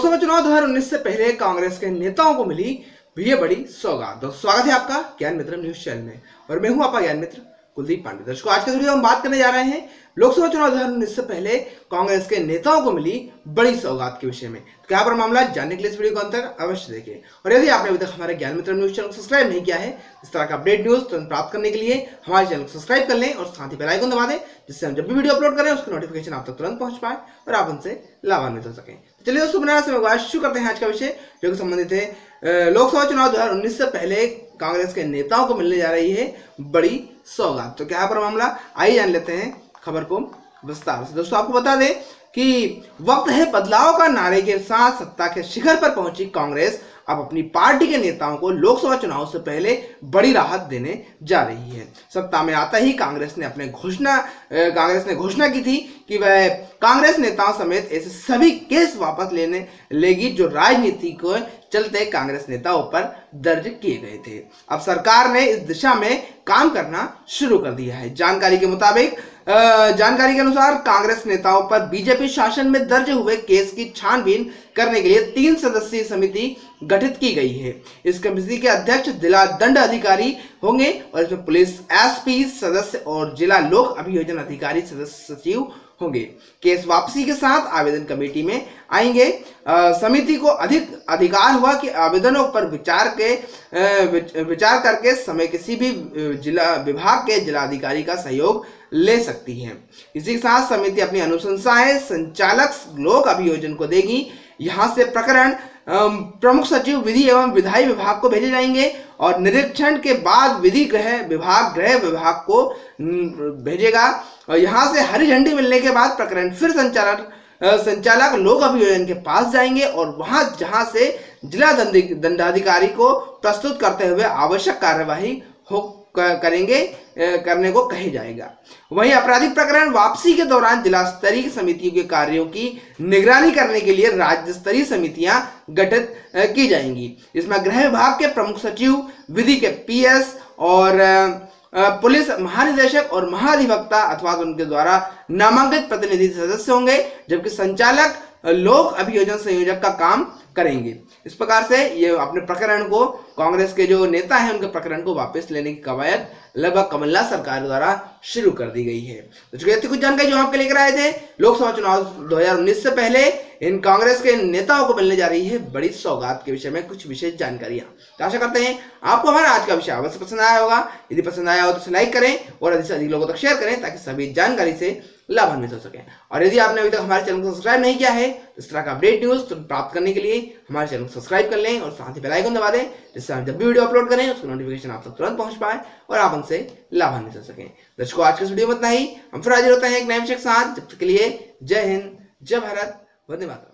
चुनाव 2019 से पहले कांग्रेस के नेताओं को मिली भी ये बड़ी सौगात। दोस्तों, स्वागत है आपका ज्ञान मित्र न्यूज़ चैनल में और मैं हूँ आपका ज्ञान मित्र कुलदीप पांडे। दर्शकों, आज के वीडियो हम बात करने जा रहे हैं लोकसभा चुनाव 2019 से पहले कांग्रेस के नेताओं को मिली बड़ी सौगात के विषय में। तो क्या पर मामला जानने के लिए इस वीडियो को अंतर अवश्य देखें। और यदि आपने अभी तक हमारे ज्ञान मित्र न्यूज़ चैनल को सब्सक्राइब नहीं किया है, इस तरह का अपडेट न्यूज़ तुरंत प्राप्त करने के लिए हमारे चैनल को सब्सक्राइब कर लें और साथ ही बेलाइकन दबा दें, जिससे हम जब भी वीडियो अपलोड करें, उसकी नोटिफिकेशन आप तक तुरंत पहुँच पाए और आप उनसे लाभान्वित हो सकें। तो चलिए दोस्तों, बनारस में शुरू करते हैं आज का विषय, जो कि संबंधित है लोकसभा चुनाव 2019 से पहले कांग्रेस के नेताओं को मिलने जा रही है बड़ी सौगात। तो क्या पर मामला? आइए जान लेते हैं खबर को विस्तार से। दोस्तों, आपको बता दें कि वक्त है बदलाव का नारे के साथ सत्ता के शिखर पर पहुँची कांग्रेस। अब अपनी पार्टी के नेताओं को लोकसभा चुनाव से पहले बड़ी राहत देने जा रही है। सत्ता में आता ही कांग्रेस ने अपने घोषणा कांग्रेस ने घोषणा की थी कि वह कांग्रेस नेताओं समेत ऐसे सभी केस वापस लेने, लेगी जो राजनीति को चलते कांग्रेस नेताओं पर दर्ज किए गए थे। अब सरकार ने इस दिशा में काम करना शुरू कर दिया है। जानकारी के मुताबिक जानकारी के अनुसार कांग्रेस नेताओं पर बीजेपी शासन में दर्ज हुए केस की छानबीन करने के लिए तीन सदस्यीय समिति गठित की गई है। इस कमेटी के अध्यक्ष, जिला दंड अधिकारी होंगे और इसमें पुलिस एसपी, सदस्य और जिला लोक अभियोजन अधिकारी, सदस्य सचिव होंगे। केस वापसी के साथ आवेदन कमेटी में आएँगे। समिति को अधिक अधिकार हुआ कि आवेदनों पर विचार के विचार करके समय किसी भी जिला विभाग के जिलाधिकारी का सहयोग ले सकती है। इसी के साथ समिति अपनी अनुशंसाएँ संचालक लोक अभियोजन को देगी। यहाँ से प्रकरण प्रमुख सचिव विधि एवं विधायी विभाग को भेजे जाएँगे और निरीक्षण के बाद विधि गृह विभाग गृह विभाग को भेजेगा। और यहाँ से हरी झंडी मिलने के बाद प्रकरण फिर संचालक संचालक लोक अभियोजन के पास जाएँगे और वहाँ जहाँ से जिला दंडाधिकारी को प्रस्तुत करते हुए आवश्यक कार्यवाही हो करेंगे करने को कहे जाएगा। वहीं आपराधिक प्रकरण वापसी के दौरान जिला स्तरीय समितियों के कार्यों की निगरानी करने के लिए राज्य स्तरीय समितियाँ गठित की जाएँगी। इसमें गृह विभाग के प्रमुख सचिव, विधि के पीएस और पुलिस महानिदेशक और महाधिवक्ता अथवा उनके द्वारा नामांकित प्रतिनिधि सदस्य होंगे, जबकि संचालक लोक अभियोजन संयोजक का काम करेंगे। इस प्रकार से ये अपने प्रकरण को कांग्रेस के जो नेता हैं, उनके प्रकरण को वापस लेने की कवायद लगभग कमलनाथ सरकार द्वारा शुरू कर दी गई है। तो चुके कुछ जानकारी जो आपके लेकर आए थे, लोकसभा चुनाव 2019 से पहले इन कांग्रेस के नेताओं को मिलने जा रही है बड़ी सौगात के विषय में कुछ विशेष जानकारियाँ। तो आशा करते हैं आपको हमारा आज का विषय अवश्य पसंद आया होगा। यदि पसंद आया हो तो लाइक करें और अधिक से अधिक लोगों तक शेयर करें ताकि सभी जानकारी से लाभान्वित हो सके। और यदि आपने अभी तक हमारे चैनल को सब्सक्राइब नहीं किया है तो इस तरह का अपडेट न्यूज़ तो प्राप्त करने के लिए हमारे चैनल को सब्सक्राइब कर लें और साथ ही बेलाइकन दबा दें, जिससे हम जब भी वीडियो अपलोड करें, उसका नोटिफिकेशन आप तक तुरंत पहुँच पाए और आप उनसे लाभान्वित हो सके। दर्शकों, आज के वीडियो में इतना ही। हम फिर हाजिर होते हैं एक नए विषय के साथ। जब तक के लिए जय हिंद, जय भारत धन्यवाद